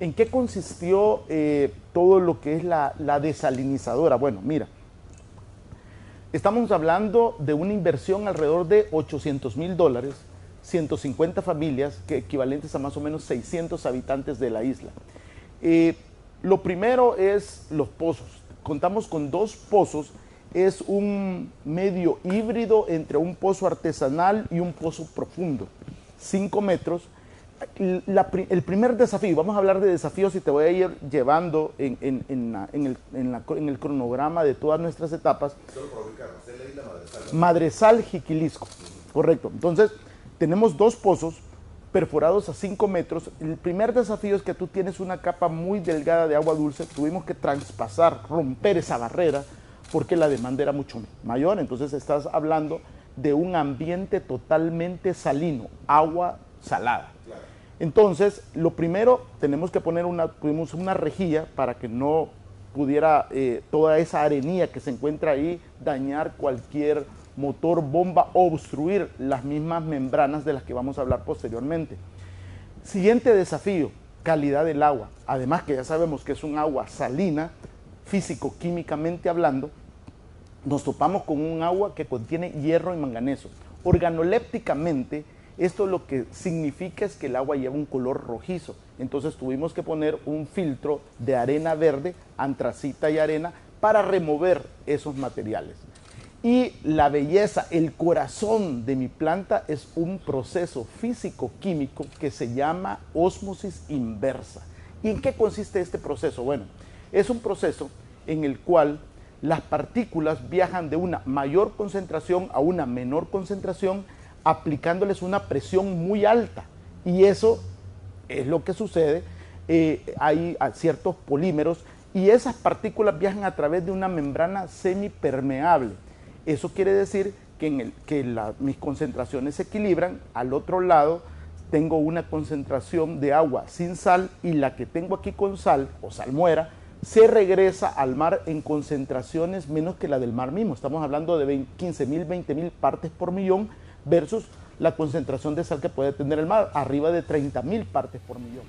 ¿En qué consistió eh, todo lo que es la, desalinizadora? Bueno, mira, estamos hablando de una inversión alrededor de 800 mil dólares, 150 familias, que equivalentes a más o menos 600 habitantes de la isla. Eh, lo primero es los pozos. Contamos con dos pozos. Es un medio híbrido entre un pozo artesanal y un pozo profundo, 5 metros el primer desafío, vamos a hablar de desafíos y te voy a ir llevando en, el, cronograma de todas nuestras etapas. Solo Madresal. Madresal Jiquilisco, correcto. Entonces, tenemos dos pozos perforados a 5 metros. El primer desafío es que tú tienes una capa muy delgada de agua dulce. Tuvimos que traspasar, romper esa barrera, porque la demanda era mucho mayor. Entonces, estás hablando de un ambiente totalmente salino, agua salada. Entonces, lo primero, tenemos que poner una, una rejilla para que no pudiera eh, toda esa arenilla que se encuentra ahí dañar cualquier motor, bomba o obstruir las mismas membranas de las que vamos a hablar posteriormente. Siguiente desafío, calidad del agua. Además que ya sabemos que es un agua salina, físico-químicamente hablando, nos topamos con un agua que contiene hierro y manganeso. Organolépticamente, esto lo que significa es que el agua lleva un color rojizo. Entonces tuvimos que poner un filtro de arena verde, antracita y arena, para remover esos materiales. Y la belleza, el corazón de mi planta es un proceso físico-químico que se llama ósmosis inversa. ¿Y en qué consiste este proceso? Bueno, es un proceso en el cual las partículas viajan de una mayor concentración a una menor concentración aplicándoles una presión muy alta. Y eso es lo que sucede. Eh, hay ciertos polímeros y esas partículas viajan a través de una membrana semipermeable. Eso quiere decir que, en el, que mis concentraciones se equilibran. Al otro lado tengo una concentración de agua sin sal y la que tengo aquí con sal o salmuera se regresa al mar en concentraciones menos que la del mar mismo. Estamos hablando de 15 mil, 20 mil partes por millón versus la concentración de sal que puede tener el mar, arriba de 30 mil partes por millón.